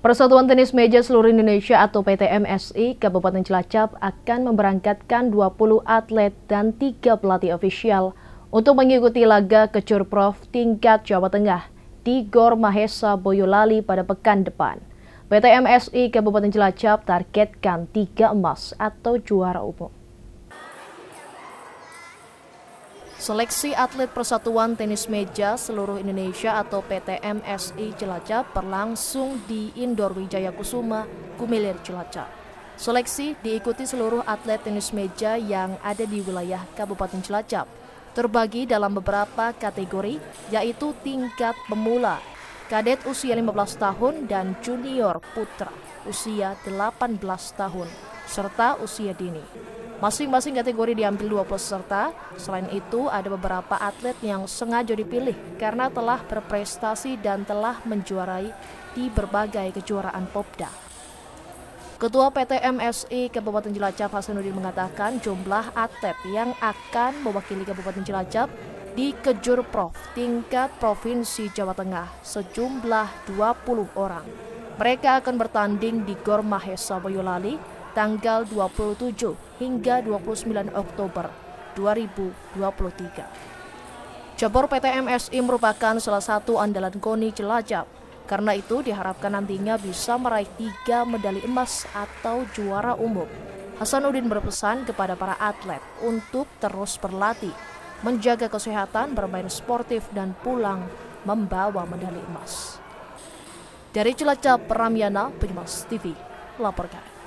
Persatuan Tenis Meja Seluruh Indonesia atau PTMSI Kabupaten Cilacap akan memberangkatkan 20 atlet dan 3 pelatih ofisial untuk mengikuti laga Kecur Prof tingkat Jawa Tengah di Gor Mahesa Boyolali pada pekan depan. PTMSI Kabupaten Cilacap targetkan 3 emas atau juara umum. Seleksi atlet Persatuan Tenis Meja Seluruh Indonesia atau PTMSI Cilacap berlangsung di Indoor Wijaya Kusuma, Kumilir, Cilacap. Seleksi diikuti seluruh atlet tenis meja yang ada di wilayah Kabupaten Cilacap, terbagi dalam beberapa kategori, yaitu tingkat pemula, kadet usia 15 tahun dan junior putra usia 18 tahun, serta usia dini. Masing-masing kategori diambil 20 peserta. Selain itu, ada beberapa atlet yang sengaja dipilih karena telah berprestasi dan telah menjuarai di berbagai kejuaraan Popda. Ketua PT MSI Kabupaten Cilacap Hasanuddin mengatakan jumlah atlet yang akan mewakili Kabupaten Cilacap di Kejur Prof tingkat Provinsi Jawa Tengah sejumlah 20 orang. Mereka akan bertanding di Gor Mahesa Boyolali tanggal 27 hingga 29 Oktober 2023. Cabur PT MSI merupakan salah satu andalan KONI Cilacap. Karena itu diharapkan nantinya bisa meraih tiga medali emas atau juara umum. Hasanuddin berpesan kepada para atlet untuk terus berlatih, menjaga kesehatan, bermain sportif, dan pulang membawa medali emas. Dari Cilacap, Ramyana, Penyumas TV, laporkan.